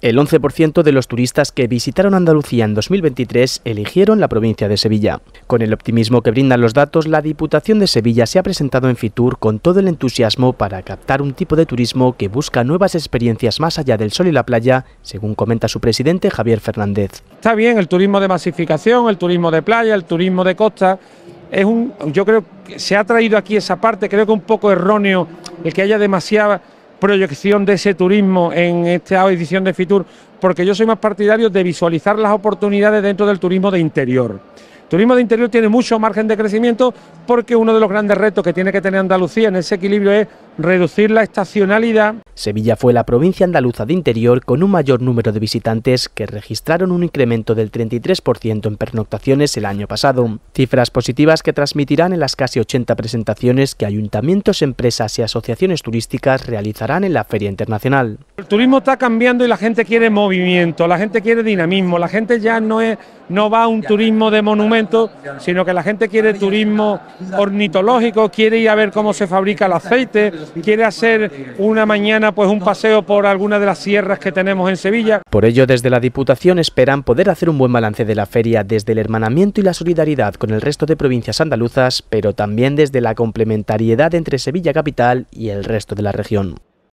El 11% de los turistas que visitaron Andalucía en 2023 eligieron la provincia de Sevilla. Con el optimismo que brindan los datos, la Diputación de Sevilla se ha presentado en Fitur con todo el entusiasmo para captar un tipo de turismo que busca nuevas experiencias más allá del sol y la playa, según comenta su presidente Javier Fernández. Está bien el turismo de masificación, el turismo de playa, el turismo de costa. Es un, yo creo que se ha traído aquí esa parte, creo que un poco erróneo el que haya demasiada proyección de ese turismo en esta edición de Fitur, porque yo soy más partidario de visualizar las oportunidades dentro del turismo de interior. Turismo de interior tiene mucho margen de crecimiento porque uno de los grandes retos que tiene que tener Andalucía en ese equilibrio es reducir la estacionalidad. Sevilla fue la provincia andaluza de interior con un mayor número de visitantes que registraron un incremento del 33% en pernoctaciones el año pasado. Cifras positivas que transmitirán en las casi 80 presentaciones que ayuntamientos, empresas y asociaciones turísticas realizarán en la Feria Internacional. El turismo está cambiando y la gente quiere movimiento, la gente quiere dinamismo, la gente ya no, es, no va a un turismo de monumentos, sino que la gente quiere turismo ornitológico, quiere ir a ver cómo se fabrica el aceite, quiere hacer una mañana pues un paseo por alguna de las sierras que tenemos en Sevilla. Por ello, desde la Diputación esperan poder hacer un buen balance de la feria desde el hermanamiento y la solidaridad con el resto de provincias andaluzas, pero también desde la complementariedad entre Sevilla Capital y el resto de la región.